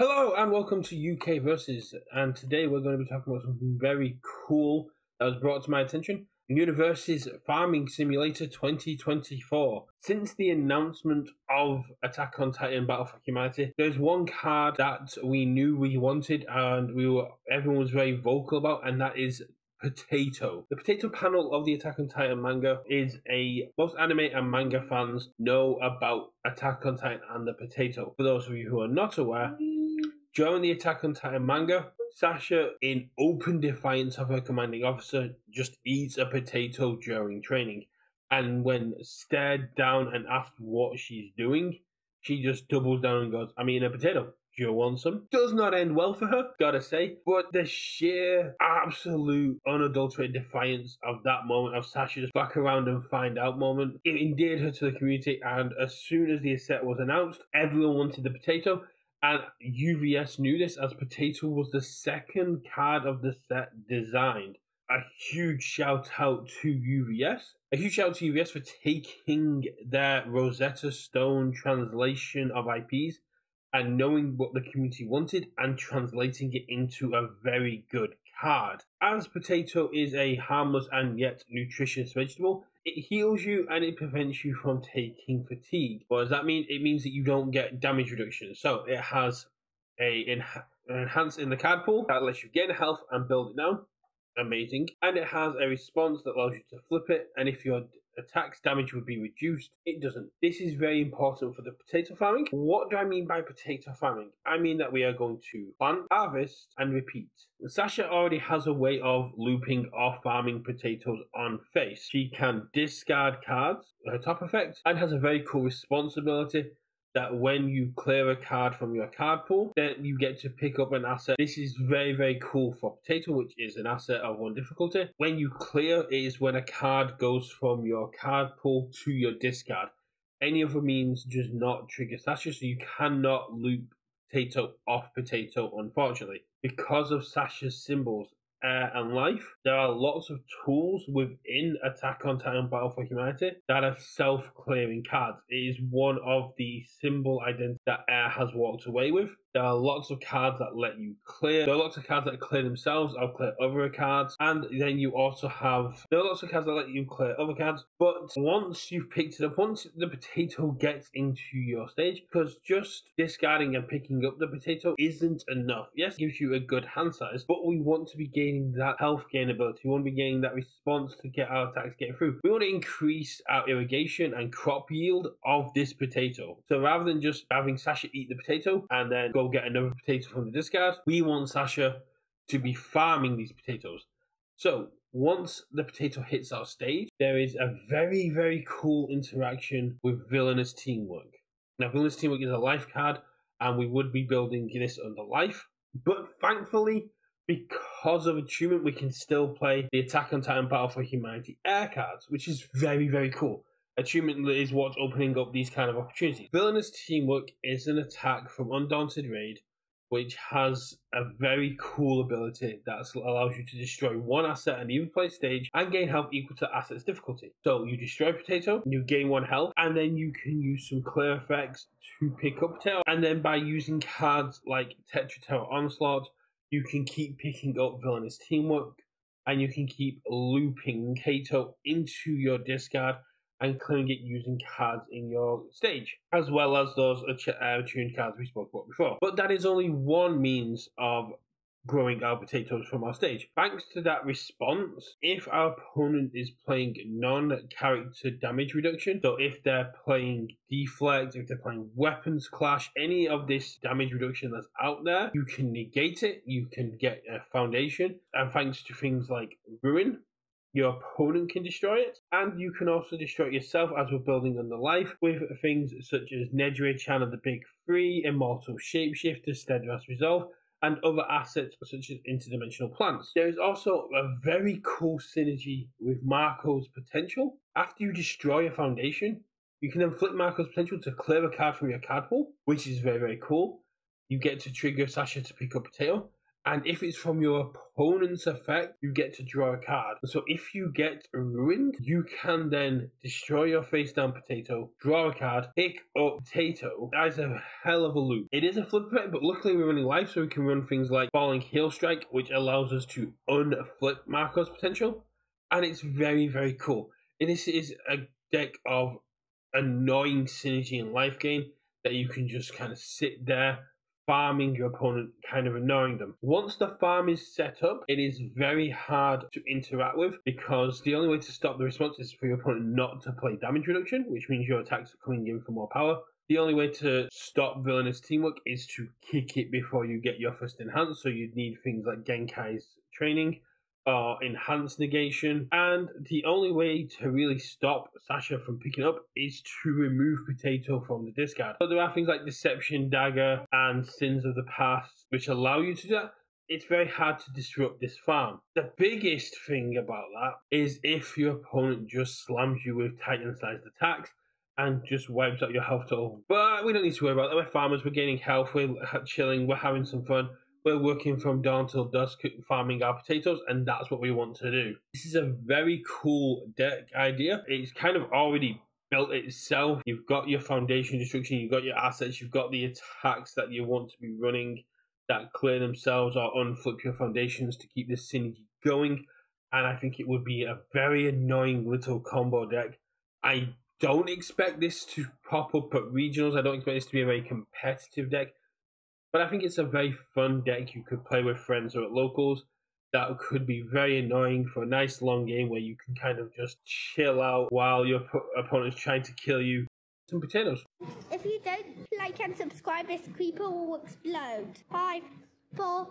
Hello and welcome to UK Versus, and today we're going to be talking about something very cool that was brought to my attention. Universus Farming Simulator 2024. Since the announcement of Attack on Titan Battle for Humanity, there's one card that we knew we wanted and we were everyone was very vocal about, and that is Potato. The Potato panel of the Attack on Titan manga is a most anime and manga fans know about Attack on Titan and the Potato. For those of you who are not aware, during the Attack on Titan manga, Sasha, in open defiance of her commanding officer, just eats a potato during training. And when stared down and asked what she's doing, she just doubles down and goes, I'm eating a potato. Do you want some? Does not end well for her, gotta say. But the sheer, absolute, unadulterated defiance of that moment of Sasha just back around and find out moment, it endeared her to the community. And as soon as the set was announced, everyone wanted the potato. And UVS knew this as Potato was the second card of the set designed. A huge shout out to UVS. A huge shout out to UVS for taking their Rosetta Stone translation of IPs and knowing what the community wanted and translating it into a very good card. As potato is a harmless and yet nutritious vegetable, it heals you and it prevents you from taking fatigue. What does that mean? It means that you don't get damage reduction. So it has a enha- enhance in the card pool that lets you gain health and build it down. Amazing. And it has a response that allows you to flip it. And if your attacks damage would be reduced. It doesn't. This is very important for the potato farming. What do I mean by potato farming? I mean that we are going to plant, harvest, and repeat. Sasha already has a way of looping or farming potatoes on face. She can discard cards, her top effect, and has a very cool responsibility that when you clear a card from your card pool, then you get to pick up an asset. This is very, very cool for Potato, which is an asset of one difficulty. When you clear is when a card goes from your card pool to your discard. Any other means does not trigger Sasha, so you cannot loop Potato off Potato, unfortunately. Because of Sasha's symbols, uh, and life. There are lots of tools within Attack on Titan Battle for Humanity that are self clearing cards. It is one of the symbol identities that Air has walked away with. There are lots of cards that let you clear. There are lots of cards that clear themselves or clear other cards. And then you also have, there are lots of cards that let you clear other cards. But once you've picked it up, once the potato gets into your stage, because just discarding and picking up the potato isn't enough. Yes, it gives you a good hand size, but we want to be gaining that health gain ability. We want to be gaining that response to get our attacks getting through. We want to increase our irrigation and crop yield of this potato. So rather than just having Sasha eat the potato and then go get another potato from the discard. We want Sasha to be farming these potatoes. So once the potato hits our stage, there is a very, very cool interaction with Villainous Teamwork. Now, Villainous Teamwork is a life card, and we would be building this under life. But thankfully, because of attunement, we can still play the Attack on Titan Battle for Humanity air cards, which is very, very cool. Attunement is what's opening up these kind of opportunities. Villainous Teamwork is an attack from Undaunted Raid, which has a very cool ability that allows you to destroy one asset and even play stage and gain health equal to asset's difficulty. So you destroy Potato, you gain one health, and then you can use some clear effects to pick up Potato. And then by using cards like Tetra Terror Onslaught, you can keep picking up Villainous Teamwork, and you can keep looping Potato into your discard and clearing it using cards in your stage, as well as those uh, tuned cards we spoke about before. But that is only one means of growing our potatoes from our stage. Thanks to that response, if our opponent is playing non-character damage reduction, so if they're playing deflect, if they're playing weapons clash, any of this damage reduction that's out there, you can negate it, you can get a foundation, and thanks to things like ruin, your opponent can destroy it, and you can also destroy it yourself as we're building on the life with things such as Nejire, Chan of the Big Three, Immortal Shapeshifter, Steadfast Resolve, and other assets such as interdimensional plants. There is also a very cool synergy with Marco's potential. After you destroy a foundation, you can then flip Marco's potential to clear a card from your card pool, which is very, very cool. You get to trigger Sasha to pick up Potato, And if it's from your opponent's effect, you get to draw a card. So if you get ruined, you can then destroy your face down potato, draw a card, pick up potato. That is a hell of a loop. It is a flip effect, but luckily we're running life, so we can run things like falling hail strike, which allows us to unflip Marco's potential. And it's very, very cool. And this is a deck of annoying synergy and life gain that you can just kind of sit there farming your opponent, kind of annoying them. Once the farm is set up, it is very hard to interact with because the only way to stop the response is for your opponent not to play damage reduction, which means your attacks are coming in for more power. The only way to stop villainous teamwork is to kick it before you get your first enhance, so you'd need things like Genkai's training enhanced negation, and the only way to really stop Sasha from picking up is to remove Potato from the discard. But there are things like Deception, Dagger, and Sins of the Past which allow you to do that. It's very hard to disrupt this farm. The biggest thing about that is if your opponent just slams you with Titan sized attacks and just wipes out your health total. But we don't need to worry about that. We're farmers, we're gaining health, we're chilling, we're having some fun we're working from dawn till dusk farming our potatoes, and that's what we want to do. This is a very cool deck idea. It's kind of already built itself. You've got your foundation destruction, you've got your assets, you've got the attacks that you want to be running that clear themselves or unflip your foundations to keep this synergy going. And I think it would be a very annoying little combo deck. I don't expect this to pop up at regionals. I don't expect this to be a very competitive deck. But I think it's a very fun deck you could play with friends or at locals. That could be very annoying for a nice long game where you can kind of just chill out while your opponent's trying to kill you. Some potatoes. If you don't like and subscribe, this creeper will explode. Five, four,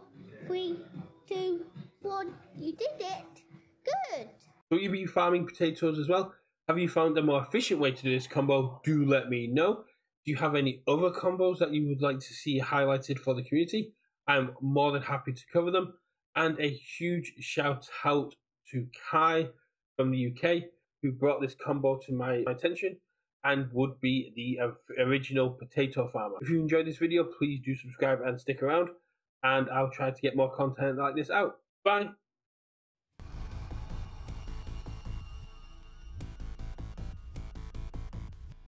three, two, one. You did it. Good. Will you be farming potatoes as well? Have you found a more efficient way to do this combo? Do let me know. Do you have any other combos that you would like to see highlighted for the community? I'm more than happy to cover them. And a huge shout out to Kai from the UK who brought this combo to my attention and would be the original potato farmer. If you enjoyed this video, please do subscribe and stick around, and I'll try to get more content like this out. Bye!